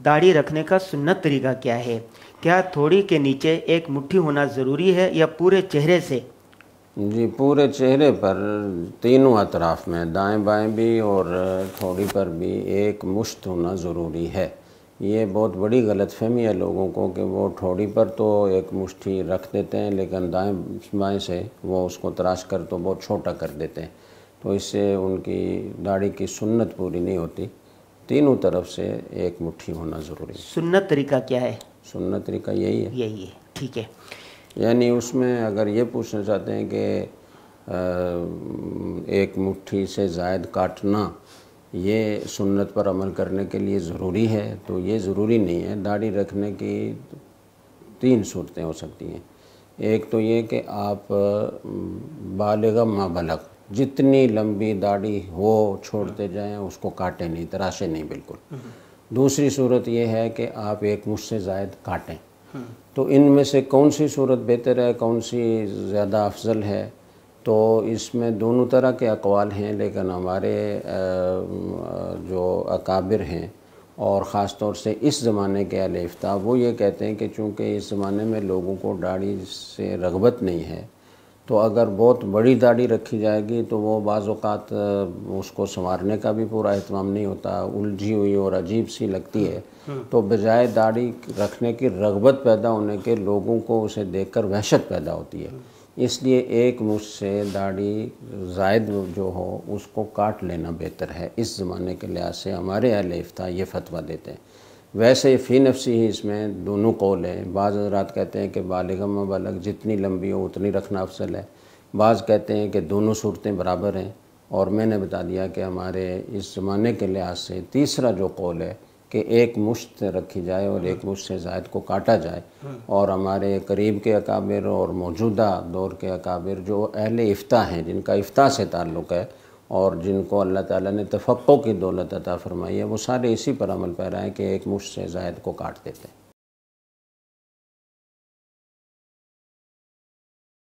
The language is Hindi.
दाढ़ी रखने का सुन्नत तरीका क्या है? क्या थोड़ी के नीचे एक मुट्ठी होना ज़रूरी है या पूरे चेहरे से? जी, पूरे चेहरे पर तीनों अतराफ में, दाएँ बाएँ भी और थोड़ी पर भी एक मुश्त होना ज़रूरी है। ये बहुत बड़ी गलत फहमी है लोगों को कि वो ठोड़ी पर तो एक मुश्ती रख देते हैं, लेकिन दाएँ, बाएँ से वो उसको तराश कर तो बहुत छोटा कर देते हैं। तो इससे उनकी दाढ़ी की सुन्नत पूरी नहीं होती। तीनों तरफ़ से एक मुट्ठी होना ज़रूरी है। सुन्नत तरीका क्या है? सुन्नत तरीका यही है। यही है ठीक है। यानी उसमें अगर ये पूछना चाहते हैं कि एक मुट्ठी से जायद काटना ये सुन्नत पर अमल करने के लिए ज़रूरी है? तो ये ज़रूरी नहीं है। दाढ़ी रखने की तीन सूरतें हो सकती हैं। एक तो ये कि आप बालग माबलग जितनी लंबी दाढ़ी हो छोड़ते जाएँ, उसको काटें नहीं, तराशें नहीं, बिल्कुल। दूसरी सूरत यह है कि आप एक मुझसे जायद काटें। तो इनमें से कौन सी सूरत बेहतर है, कौन सी ज़्यादा अफजल है? तो इसमें दोनों तरह के अकवाल हैं, लेकिन हमारे जो अकाबिर हैं, और ख़ास तौर से इस ज़माने के अलफ्ता वो ये कहते हैं कि चूँकि इस ज़माने में लोगों को दाढ़ी से रगबत नहीं है तो अगर बहुत बड़ी दाढ़ी रखी जाएगी तो वो बाज़ात उसको संवारने का भी पूरा अहतमाम नहीं होता। उलझी हुई और अजीब सी लगती है। तो बजाय दाढ़ी रखने की रगबत पैदा होने के लोगों को उसे देखकर वहशत पैदा होती है। इसलिए एक मुझ से दाढ़ी जायद जो हो उसको काट लेना बेहतर है। इस ज़माने के लिहाज से हमारे अहल ये फतवा देते हैं। वैसे फ़ी नफसी ही इसमें दोनों कौल हैं। बाज़ हजरात कहते हैं कि बालिगम बलग जितनी लंबी हो उतनी रखना अफसल है। बाज़ कहते हैं कि दोनों सूरतें बराबर हैं और मैंने बता दिया कि हमारे इस ज़माने के लिहाज से तीसरा जो कौल है कि एक मुश्त रखी जाए और एक मुश्त से जायद को काटा जाए। और हमारे करीब के अकाबिर और मौजूदा दौर के अकाबिर जो अहल इफ्ता हैं, जिनका इफ्ता से ताल्लुक़ है और जिनको अल्लाह ताला ने तफ़क्को की दौलत अता फ़रमाई है, वो सारे इसी पर अमल पैरा है कि एक मुश्त से जायद को काट देते हैं।